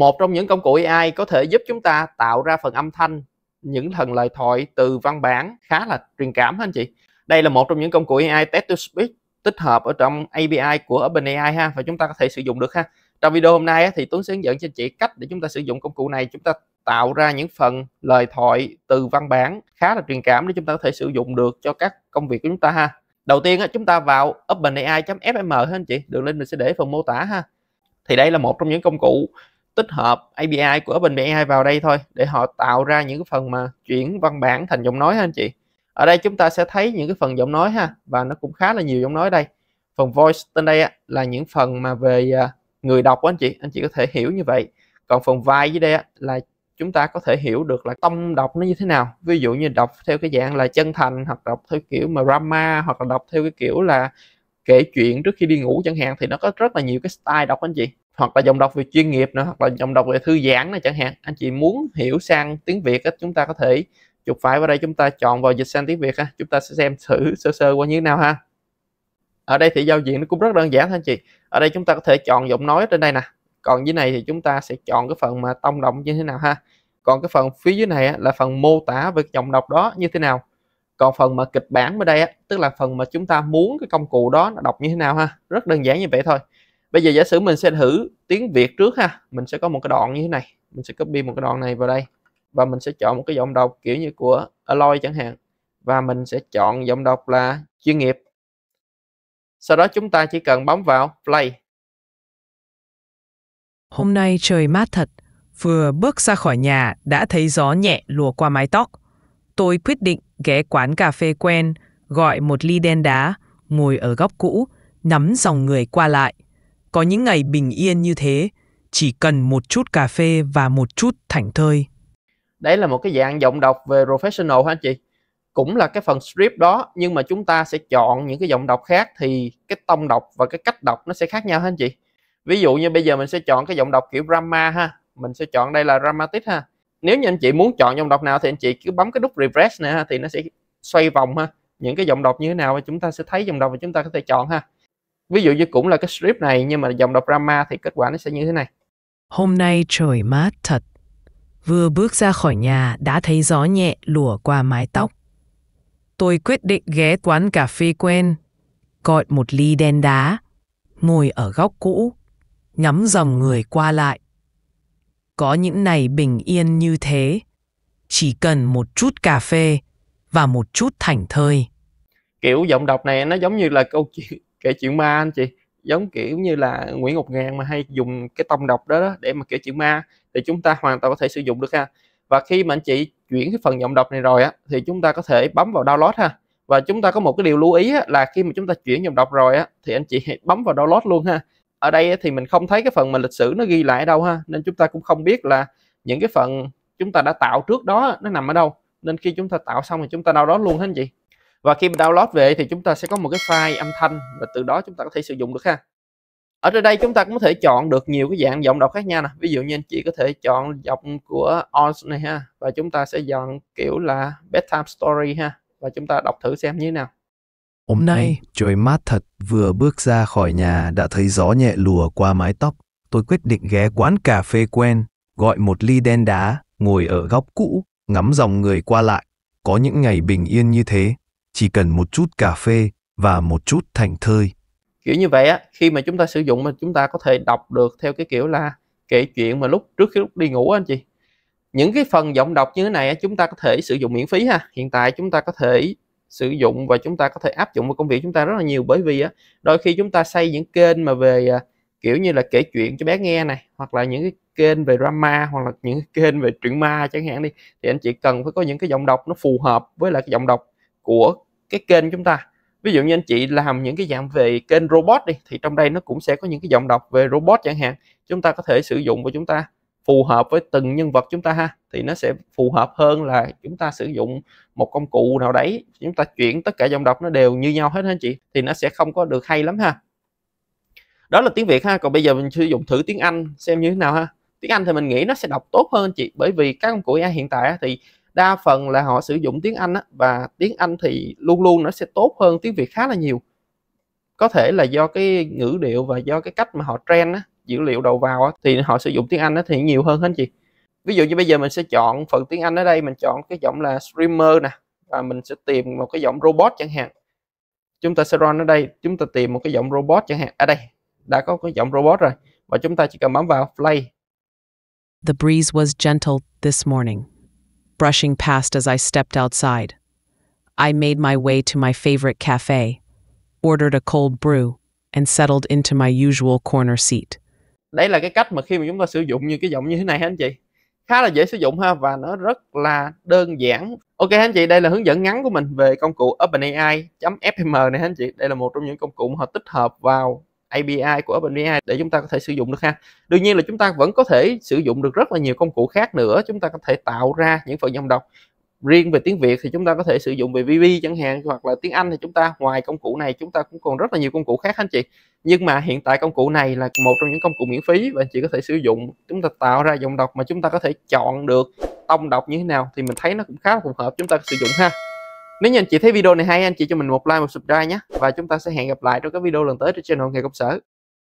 một trong những công cụ AI có thể giúp chúng ta tạo ra phần âm thanh, những phần lời thoại từ văn bản khá là truyền cảm hả anh chị? Đây là một trong những công cụ AI text to speech tích hợp ở trong API của OpenAI ha, và chúng ta có thể sử dụng được ha. Trong video hôm nay thì Tuấn sẽ hướng dẫn cho anh chị cách để chúng ta sử dụng công cụ này. Chúng ta tạo ra những phần lời thoại từ văn bản khá là truyền cảm để chúng ta có thể sử dụng được cho các công việc của chúng ta ha. Đầu tiên chúng ta vào openai.fm ha anh chị. Đường link mình sẽ để phần mô tả ha. Thì đây là một trong những công cụ tích hợp API của OpenAI vào đây thôi, để họ tạo ra những cái phần mà chuyển văn bản thành giọng nói ha anh chị. Ở đây chúng ta sẽ thấy những cái phần giọng nói ha, và nó cũng khá là nhiều giọng nói đây. Phần voice trên đây là những phần mà về à, người đọc anh chị anh chị có thể hiểu như vậy. Còn phần vai dưới đây là chúng ta có thể hiểu được là tâm đọc nó như thế nào. Ví dụ như đọc theo cái dạng là chân thành, hoặc đọc theo kiểu mà drama, hoặc là đọc theo cái kiểu là kể chuyện trước khi đi ngủ chẳng hạn, thì nó có rất là nhiều cái style đọc anh chị hoặc là dòng đọc về chuyên nghiệp nữa hoặc là dòng đọc về thư giãn này chẳng hạn. Anh chị muốn hiểu sang tiếng việt á, chúng ta có thể chụp phải vào đây chúng ta chọn vào dịch sang tiếng việt ha chúng ta sẽ xem thử sơ sơ qua như thế nào ha. Ở đây thì giao diện nó cũng rất đơn giản thôi anh chị. Ở đây chúng ta có thể chọn giọng nói trên đây nè. Còn dưới này thì chúng ta sẽ chọn cái phần mà tông động như thế nào ha. Còn cái phần phía dưới này là phần mô tả về giọng đọc đó như thế nào. Còn phần mà kịch bản bên đây tức là phần mà chúng ta muốn cái công cụ đó nó đọc như thế nào ha. Rất đơn giản như vậy thôi bây giờ giả sử mình sẽ thử tiếng Việt trước ha. Mình sẽ có một cái đoạn như thế này. Mình sẽ copy một cái đoạn này vào đây. Và mình sẽ chọn một cái giọng đọc kiểu như của Aloy chẳng hạn. Và mình sẽ chọn giọng đọc là chuyên nghiệp. Sau đó chúng ta chỉ cần bấm vào play. Hôm nay trời mát thật, vừa bước ra khỏi nhà đã thấy gió nhẹ lùa qua mái tóc. Tôi quyết định ghé quán cà phê quen, gọi một ly đen đá, ngồi ở góc cũ, nắm dòng người qua lại. Có những ngày bình yên như thế, chỉ cần một chút cà phê và một chút thảnh thơi. Đấy là một cái dạng giọng đọc về professional hả anh chị? Cũng là cái phần script đó nhưng mà chúng ta sẽ chọn những cái giọng đọc khác thì cái tông đọc và cái cách đọc nó sẽ khác nhau hả anh chị? Ví dụ như bây giờ mình sẽ chọn cái giọng đọc kiểu drama ha, mình sẽ chọn đây là dramatic ha. Nếu như anh chị muốn chọn giọng đọc nào thì anh chị cứ bấm cái nút refresh nè ha thì nó sẽ xoay vòng ha. Những cái giọng đọc như thế nào và chúng ta sẽ thấy giọng đọc và chúng ta có thể chọn ha ví dụ như cũng là cái script này nhưng mà dòng đọc drama thì kết quả nó sẽ như thế này. Hôm nay trời mát thật. Vừa bước ra khỏi nhà đã thấy gió nhẹ lùa qua mái tóc. Tôi quyết định ghé quán cà phê quen gọi một ly đen đá ngồi ở góc cũ ngắm dòng người qua lại. Có những ngày bình yên như thế chỉ cần một chút cà phê và một chút thảnh thơi. Kiểu giọng đọc này nó giống như là câu chuyện kể chuyện ma anh chị. Giống kiểu như là Nguyễn Ngọc Ngàn mà hay dùng cái tông độc đó, đó để mà kể chuyện ma thì chúng ta hoàn toàn có thể sử dụng được ha. Và khi mà anh chị chuyển cái phần giọng đọc này rồi á thì chúng ta có thể bấm vào download ha. Và chúng ta có một cái điều lưu ý á, là khi mà chúng ta chuyển giọng đọc rồi á thì anh chị hãy bấm vào download luôn ha. Ở đây thì mình không thấy cái phần mà lịch sử nó ghi lại đâu ha nên chúng ta cũng không biết là những cái phần chúng ta đã tạo trước đó nó nằm ở đâu. Nên khi chúng ta tạo xong thì chúng ta download luôn hết anh chị và khi mình download về thì chúng ta sẽ có một cái file âm thanh và từ đó chúng ta có thể sử dụng được ha. Ở trên đây chúng ta cũng có thể chọn được nhiều cái dạng giọng đọc khác nhau nè. Ví dụ như anh chị có thể chọn giọng của Oz này ha và chúng ta sẽ chọn kiểu là bedtime story ha và chúng ta đọc thử xem như thế nào. Hôm nay trời mát thật, vừa bước ra khỏi nhà đã thấy gió nhẹ lùa qua mái tóc. Tôi quyết định ghé quán cà phê quen, gọi một ly đen đá, ngồi ở góc cũ, ngắm dòng người qua lại. Có những ngày bình yên như thế, chỉ cần một chút cà phê và một chút thành thơi. Kiểu như vậy á, khi mà chúng ta sử dụng mà chúng ta có thể đọc được theo cái kiểu là kể chuyện mà lúc trước khi lúc đi ngủ anh chị. Những cái phần giọng đọc như thế này chúng ta có thể sử dụng miễn phí ha. Hiện tại chúng ta có thể sử dụng và chúng ta có thể áp dụng vào công việc chúng ta rất là nhiều bởi vì á đôi khi chúng ta xây những kênh mà về à, kiểu như là kể chuyện cho bé nghe này hoặc là những cái kênh về drama hoặc là những cái kênh về truyện ma chẳng hạn đi thì anh chị cần phải có những cái giọng đọc nó phù hợp với lại cái giọng đọc của cái kênh chúng ta. Ví dụ như anh chị làm những cái dạng về kênh robot đi, thì trong đây nó cũng sẽ có những cái giọng đọc về robot chẳng hạn. Chúng ta có thể sử dụng và chúng ta phù hợp với từng nhân vật chúng ta ha, thì nó sẽ phù hợp hơn là chúng ta sử dụng một công cụ nào đấy. Chúng ta chuyển tất cả dòng đọc nó đều như nhau hết anh chị? Thì nó sẽ không có được hay lắm ha. Đó là tiếng Việt ha, còn bây giờ mình sử dụng thử tiếng Anh xem như thế nào ha. Tiếng Anh thì mình nghĩ nó sẽ đọc tốt hơn anh chị, bởi vì các công cụ AI hiện tại thì đa phần là họ sử dụng tiếng Anh á, và tiếng Anh thì luôn luôn nó sẽ tốt hơn tiếng Việt khá là nhiều. Có thể là do cái ngữ điệu và do cái cách mà họ train á dữ liệu đầu vào á, thì họ sử dụng tiếng Anh á, thì nhiều hơn hết anh chị? Ví dụ như bây giờ mình sẽ chọn phần tiếng Anh ở đây mình chọn cái giọng là streamer nè và mình sẽ tìm một cái giọng robot chẳng hạn. Chúng ta sẽ run ở đây chúng ta tìm một cái giọng robot chẳng hạn. Ở đây đã có cái giọng robot rồi và chúng ta chỉ cần bấm vào play. The breeze was gentle this morning, brushing past as I stepped outside. I made my way to my favorite cafe, ordered a cold brew, and settled into my usual corner seat. đây là cái cách mà khi mà chúng ta sử dụng như cái giọng như thế này ha anh chị khá là dễ sử dụng ha và nó rất là đơn giản ok anh chị đây là hướng dẫn ngắn của mình về công cụ OpenAI.fm này anh chị đây là một trong những công cụ mà họ tích hợp vào API của OpenAI để chúng ta có thể sử dụng được ha. Đương nhiên là chúng ta vẫn có thể sử dụng được rất là nhiều công cụ khác nữa. Chúng ta có thể tạo ra những phần dòng đọc riêng về tiếng Việt thì chúng ta có thể sử dụng về VB chẳng hạn, hoặc là tiếng Anh thì chúng ta, ngoài công cụ này chúng ta cũng còn rất là nhiều công cụ khác anh chị? Nhưng mà hiện tại công cụ này là một trong những công cụ miễn phí và anh chị có thể sử dụng. Chúng ta tạo ra dòng đọc mà chúng ta có thể chọn được tông đọc như thế nào thì mình thấy nó cũng khá là phù hợp. Chúng ta sử dụng ha nếu như anh chị thấy video này hay, anh chị cho mình một like, một subscribe nhé. Và chúng ta sẽ hẹn gặp lại trong các video lần tới trên channel nghề công sở.